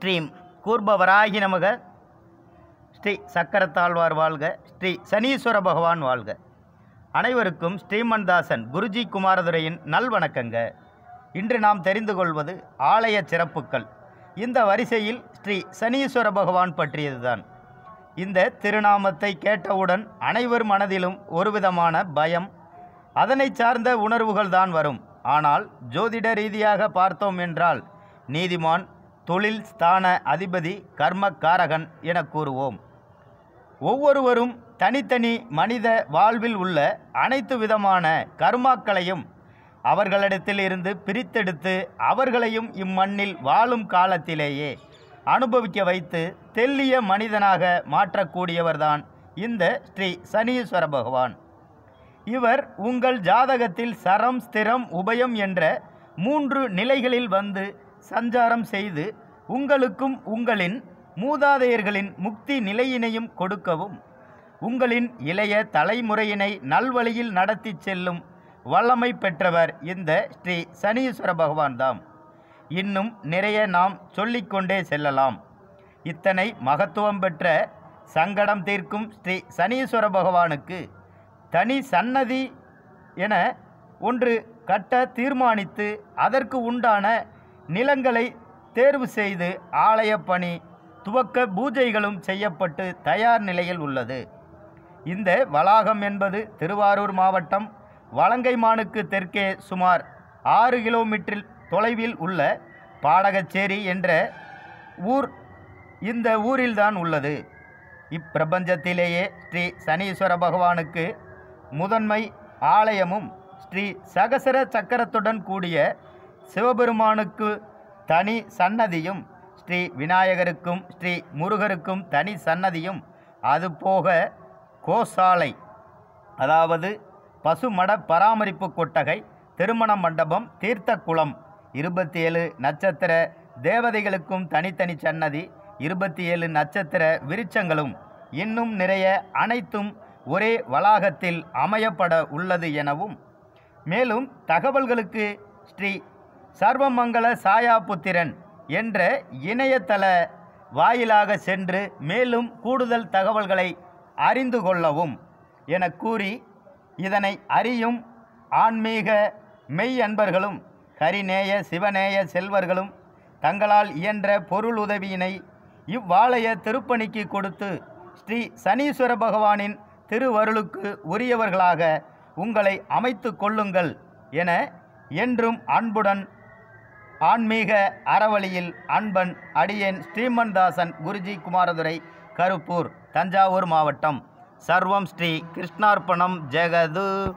ஸ்ரீம் கூர்பவராகி நமக. ஸ்ரீ சக்கரத்தாழ்வார் வாழ்க. ஸ்ரீ சனீஸ்வர பகவான் வாழ்க. அனைவருக்கும் ஸ்ரீமன்தாசன் குருஜி குமாரதுரையின் நல்வணக்கங்க. இன்று நாம் தெரிந்து கொள்வது ஆலய சிறப்புக்கள். இந்த வரிசையில் ஸ்ரீ சனீஸ்வர பகவான் பற்றியதுதான். இந்த திருநாமத்தை கேட்டவுடன் அனைவர் மனதிலும் ஒருவிதமான பயம் அதனை சார்ந்த உணர்வுகள் தான் வரும். ஆனால் ஜோதிட ரீதியாக பார்த்தோம் என்றால் நீதிமான் தொழில் ஸ்தான அதிபதி கர்மக்காரகன் என கூறுவோம். ஒவ்வொருவரும் தனித்தனி மனித வாழ்வில் உள்ள அனைத்து விதமான கர்மாக்களையும் அவர்களிடத்தில் இருந்து பிரித்தெடுத்து அவர்களையும் இம்மண்ணில் வாழும் காலத்திலேயே அனுபவிக்க வைத்து தெல்லிய மனிதனாக மாற்றக்கூடியவர்தான் இந்த ஸ்ரீ சனீஸ்வர பகவான். இவர் உங்கள் ஜாதகத்தில் சரம் ஸ்திரம் உபயம் என்ற மூன்று நிலைகளில் வந்து சஞ்சாரம் செய்து உங்களுக்கும் உங்களின் மூதாதையர்களின் முக்தி நிலையினையும் கொடுக்கவும். உங்களின் இளைய தலைமுறையினை நல்வழியில் நடத்தி செல்லும் வல்லமை பெற்றவர் இந்த ஸ்ரீ சனீஸ்வர பகவான்தாம் இன்னும் நிறைய நாம் சொல்லிக்கொண்டே செல்லலாம். இத்தனை மகத்துவம் பெற்ற சங்கடம் தீர்க்கும் ஸ்ரீ சனீஸ்வர பகவானுக்கு தனி சன்னதி என ஒன்று கட்ட தீர்மானித்து அதற்கு உண்டான நிலங்களை தேர்வு செய்து ஆலய பணி துவக்க பூஜைகளும் செய்யப்பட்டு தயார் நிலையில் உள்ளது. இந்த வளாகம் என்பது திருவாரூர் மாவட்டம் வலங்கைமானுக்கு தெற்கே சுமார் ஆறு கிலோமீட்டர் தொலைவில் உள்ள பாடகச்சேரி என்ற ஊர் இந்த ஊரில்தான் உள்ளது. இப்பிரபஞ்சத்திலேயே ஸ்ரீ சனீஸ்வர பகவானுக்கு முதன்மை ஆலயமும் ஸ்ரீ சகசர சக்கரத்துடன் கூடிய சிவபெருமானுக்கு தனி சன்னதியும் ஸ்ரீ விநாயகருக்கும் ஸ்ரீ முருகருக்கும் தனி சன்னதியும். அதுபோக கோசாலை அதாவது பசுமட பராமரிப்பு கொட்டகை திருமண மண்டபம் தீர்த்த குளம் இருபத்தி ஏழு நட்சத்திர தேவதைகளுக்கும் தனித்தனி சன்னதி இருபத்தி ஏழு நட்சத்திர விருட்சங்களும். இன்னும் நிறைய அனைத்தும் ஒரே வளாகத்தில் அமையப்பட உள்ளது எனவும். மேலும் தகவல்களுக்கு ஸ்ரீ சர்வமங்கல சாயாபுத்திரன் என்ற இணையதள வாயிலாக சென்று மேலும் கூடுதல் தகவல்களை அறிந்து கொள்ளவும் என கூறி இதனை அறியும் ஆன்மீக மெய் அன்பர்களும் ஹரிநேய சிவநேய செல்வர்களும் தங்களால் இயன்ற பொருள் உதவியினை இவ்வாலய திருப்பணிக்கு கொடுத்து ஸ்ரீ சனீஸ்வர பகவானின் திருவருளுக்கு உரியவர்களாக உங்களை அமைத்து கொள்ளுங்கள் என என்றும் அன்புடன் ஆன்மீக அறவழியில் அன்பன் அடியேன் ஸ்ரீமன்தாசன் குருஜி குமாரதுரை கருப்பூர் தஞ்சாவூர் மாவட்டம். சர்வம் ஸ்ரீ கிருஷ்ணார்ப்பணம் ஜெகது.